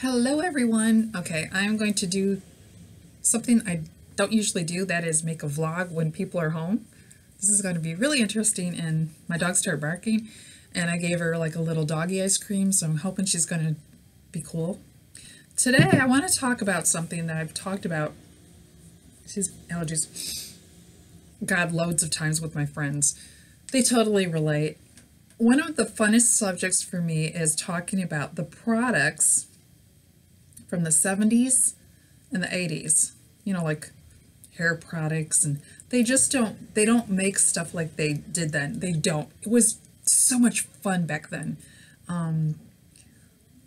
Hello everyone. Okay, I'm going to do something I don't usually do, that is make a vlog when people are home. This is going to be really interesting and my dog started barking and I gave her like a little doggy ice cream, so I'm hoping she's going to be cool. Today I want to talk about something that I've talked about, these allergies, God, loads of times with my friends. They totally relate. One of the funnest subjects for me is talking about the products from the 70s and the 80s. You know, like hair products and they just don't they don't make stuff like they did then. They don't. It was so much fun back then. Um,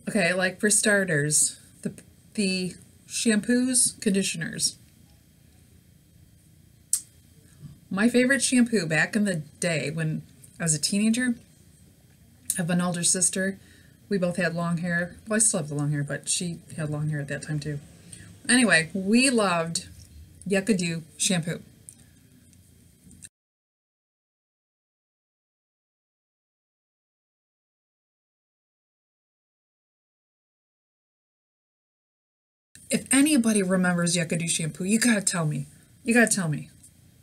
okay, like for starters, the the shampoos, conditioners. My favorite shampoo back in the day when I was a teenager, I have an older sister we both had long hair. Well, I still have the long hair, but she had long hair at that time too. Anyway, we loved Yucca Dew shampoo. If anybody remembers Yucca Dew shampoo, you gotta tell me. You gotta tell me.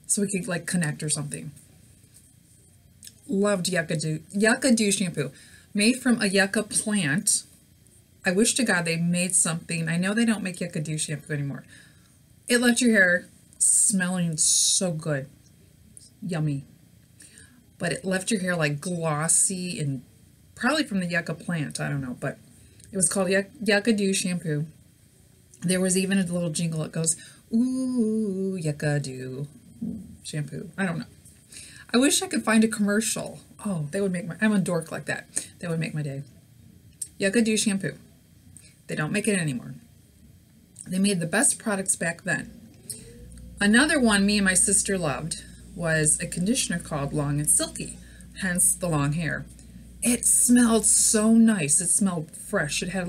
So we could like connect or something. Loved Yucca Dew, Yucca Dew shampoo made from a yucca plant. I wish to God they made something. I know they don't make yucca dew shampoo anymore. It left your hair smelling so good. Yummy. But it left your hair like glossy and probably from the yucca plant. I don't know. But it was called Yucca Dew shampoo. There was even a little jingle that goes, ooh, yucca dew shampoo. I don't know. I wish I could find a commercial. Oh, they would make my, I'm a dork like that. They would make my day. Yucca Dew shampoo. They don't make it anymore. They made the best products back then. Another one me and my sister loved was a conditioner called Long and Silky, hence the long hair. It smelled so nice. It smelled fresh. It had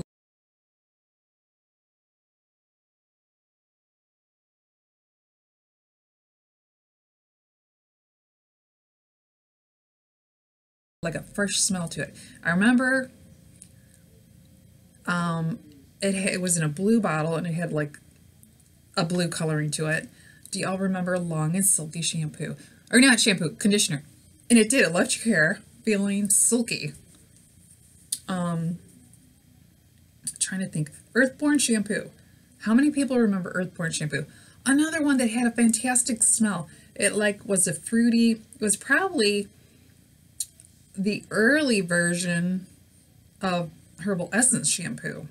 like a fresh smell to it. I remember um, it, it was in a blue bottle and it had like a blue coloring to it. Do y'all remember Long and Silky shampoo? Or not shampoo, conditioner. And it did. It left your hair feeling silky. Um, trying to think. Earthborn shampoo. How many people remember Earthborn shampoo? Another one that had a fantastic smell. It like was a fruity, it was probably the early version of Herbal Essence shampoo.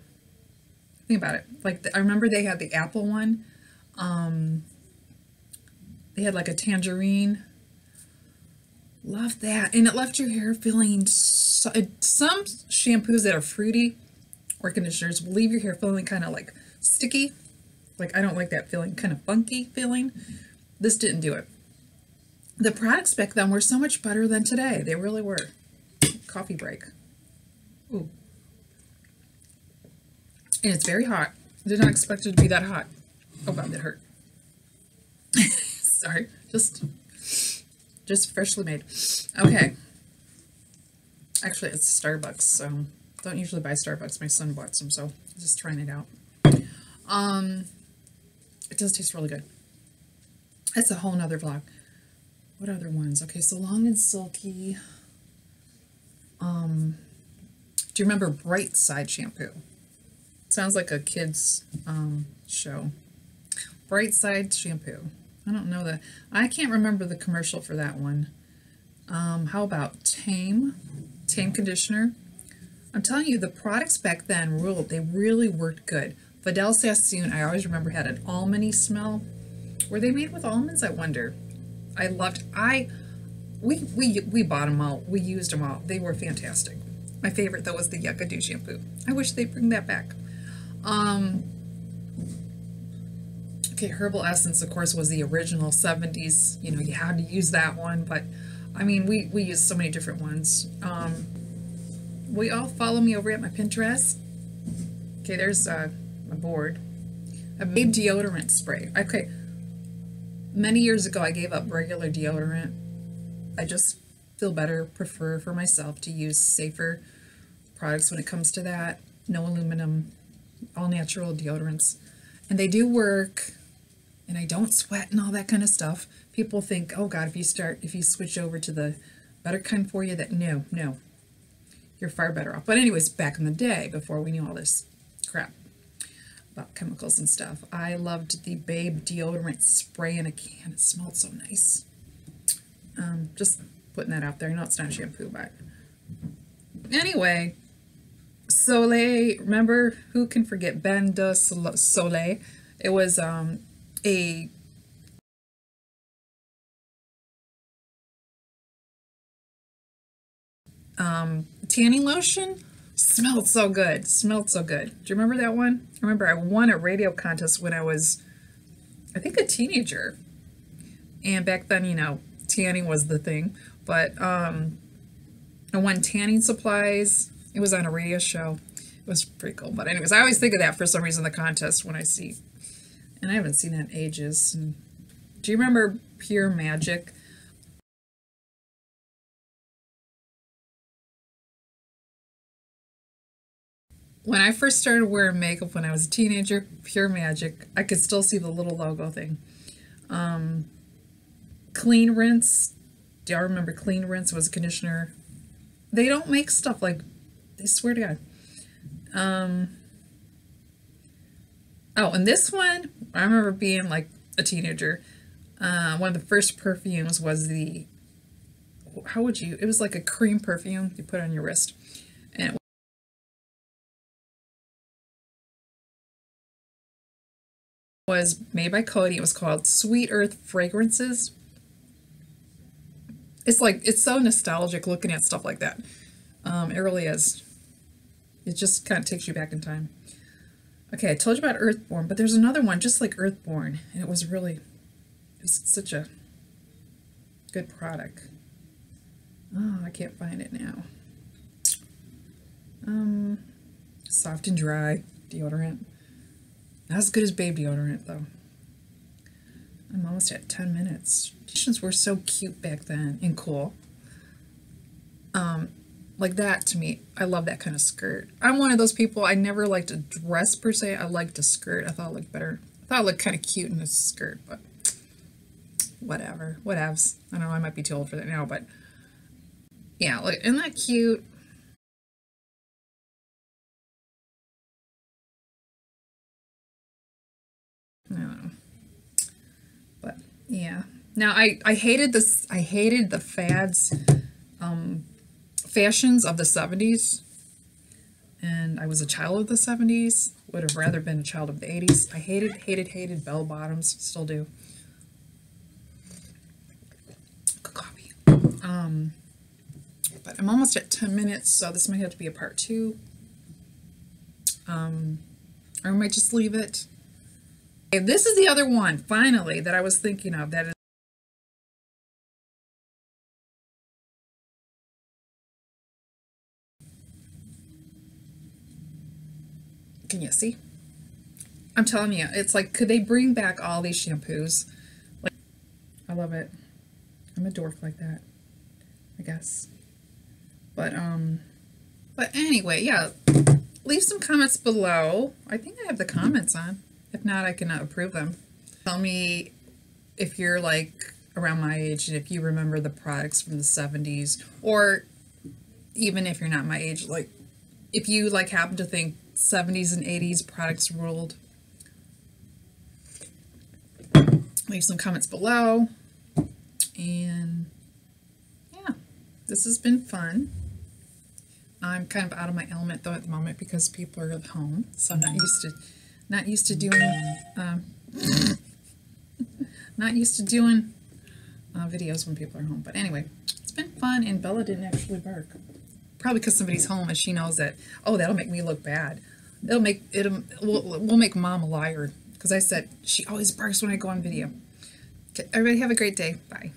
Think about it. Like, the, I remember they had the apple one. Um, they had like a tangerine. Love that. And it left your hair feeling so, some shampoos that are fruity or conditioners will leave your hair feeling kind of like sticky. Like, I don't like that feeling, kind of funky feeling. This didn't do it. The products back then were so much better than today. They really were coffee break. Ooh. And it's very hot. Did not expect it to be that hot. Oh god, that hurt. Sorry, just just freshly made. Okay. Actually, it's Starbucks, so don't usually buy Starbucks. My son bought some, so just trying it out. Um, it does taste really good. It's a whole nother vlog. What other ones? Okay, so long and silky. Um, do you remember Bright Side shampoo? Sounds like a kid's um, show. Bright Side shampoo. I don't know that. I can't remember the commercial for that one. Um, how about Tame? Tame conditioner. I'm telling you, the products back then ruled. They really worked good. Vidal Sassoon, I always remember, had an almondy smell. Were they made with almonds? I wonder. I loved. I we, we, we bought them all. We used them all. They were fantastic. My favorite, though, was the Yucca shampoo. I wish they'd bring that back. Um, okay, Herbal Essence, of course, was the original 70s. You know, you had to use that one, but, I mean, we, we used so many different ones. Um, we all follow me over at my Pinterest. Okay, there's uh, my board. A made deodorant spray. Okay, many years ago, I gave up regular deodorant I just feel better, prefer for myself to use safer products when it comes to that. No aluminum, all natural deodorants. And they do work, and I don't sweat and all that kind of stuff. People think, oh God, if you start, if you switch over to the better kind for you, that no, no, you're far better off. But anyways, back in the day, before we knew all this crap about chemicals and stuff, I loved the Babe deodorant spray in a can. It smelled so nice. Um, just putting that out there. Know it's not shampoo, but anyway, Soleil, remember who can forget Bain de Soleil? It was um, a um, tanning lotion. Smelled so good. Smelled so good. Do you remember that one? I remember I won a radio contest when I was, I think, a teenager. And back then, you know, tanning was the thing. But um, I won tanning supplies. It was on a radio show. It was pretty cool. But anyways, I always think of that for some reason, the contest, when I see. And I haven't seen that in ages. And do you remember Pure Magic? When I first started wearing makeup when I was a teenager, Pure Magic, I could still see the little logo thing. Um, Clean Rinse, do y'all remember Clean Rinse was a conditioner? They don't make stuff like, I swear to God. Um, oh, and this one, I remember being like a teenager. Uh, one of the first perfumes was the, how would you, it was like a cream perfume you put on your wrist. Was made by Coty. It was called Sweet Earth Fragrances. It's like, it's so nostalgic looking at stuff like that. Um, it really is. It just kind of takes you back in time. Okay, I told you about Earthborn, but there's another one just like Earthborn, and it was really, it was such a good product. Oh, I can't find it now. Um, soft and dry deodorant. Not as good as Babe deodorant, though. I'm almost at 10 minutes. T-shirts were so cute back then and cool. Um, like that to me, I love that kind of skirt. I'm one of those people, I never liked a dress per se. I liked a skirt. I thought it looked better. I thought it looked kind of cute in a skirt, but whatever. Whatevs. I don't know, I might be too old for that now, but yeah, look, isn't that cute? Yeah. Now I, I hated this I hated the fads um fashions of the 70s and I was a child of the 70s would have rather been a child of the 80s I hated hated hated bell bottoms still do. Good um but I'm almost at 10 minutes so this might have to be a part two. Um or I might just leave it this is the other one finally that I was thinking of that is Can you see? I'm telling you, it's like, could they bring back all these shampoos? Like, I love it. I'm a dork like that, I guess. But, um, but anyway, yeah, leave some comments below. I think I have the comments on. If not, I cannot approve them. Tell me if you're like around my age and if you remember the products from the 70s or even if you're not my age, like if you like happen to think 70s and 80s products ruled. Leave some comments below. And yeah, this has been fun. I'm kind of out of my element though at the moment because people are at home, so I'm not mm-hmm. used to not used to doing um, not used to doing uh, videos when people are home. But anyway, it's been fun, and Bella didn't actually bark. Probably because somebody's home and she knows that, oh, that'll make me look bad. It'll make, it'll, we'll, we'll make mom a liar. Because I said, she always barks when I go on video. Okay, everybody have a great day. Bye.